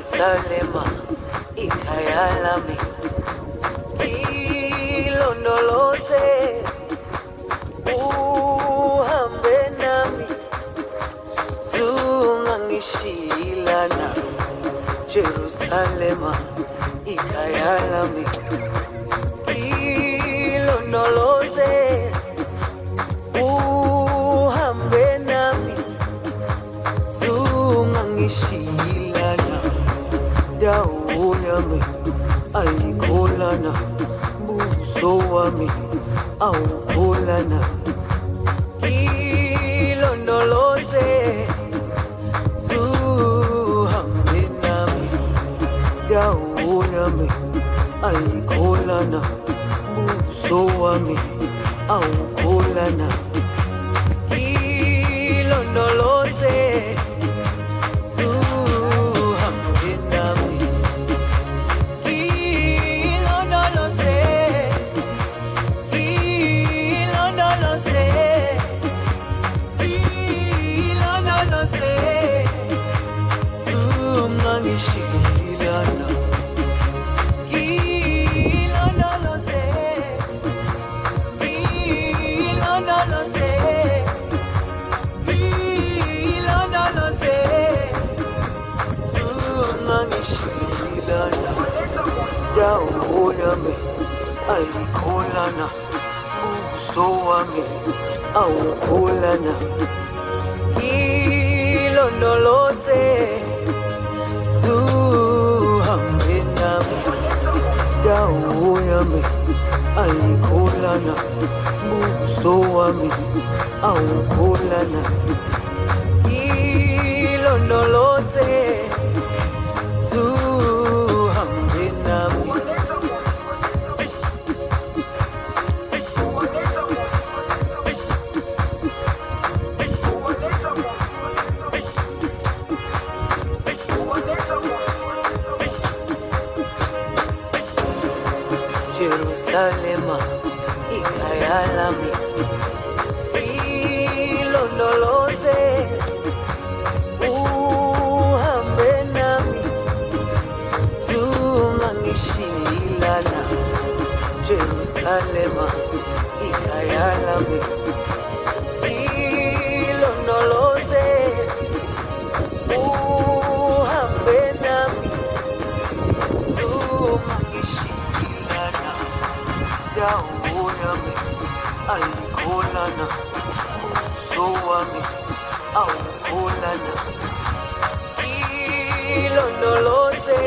Jerusalema ikhaya lami ilondoloze uhambe nami. Zungangishilana Jerusalema ikhaya lami ilondoloze ayikholana buso wami awukholana ilondoloze zuhambe nami dawo yami ayikholana buso wami zungangishilana ilondoloze ilondoloze ilondoloze zungangishilana dawo yami ayikholana buso wami awukholana ilondoloze dawo yami ayikholana buso wami awukholana Jerusalema ikhaya lami ilondoloze uhambe nami zungangishilana Jerusalema ikhaya angikholana sowami awukholana ilondoloze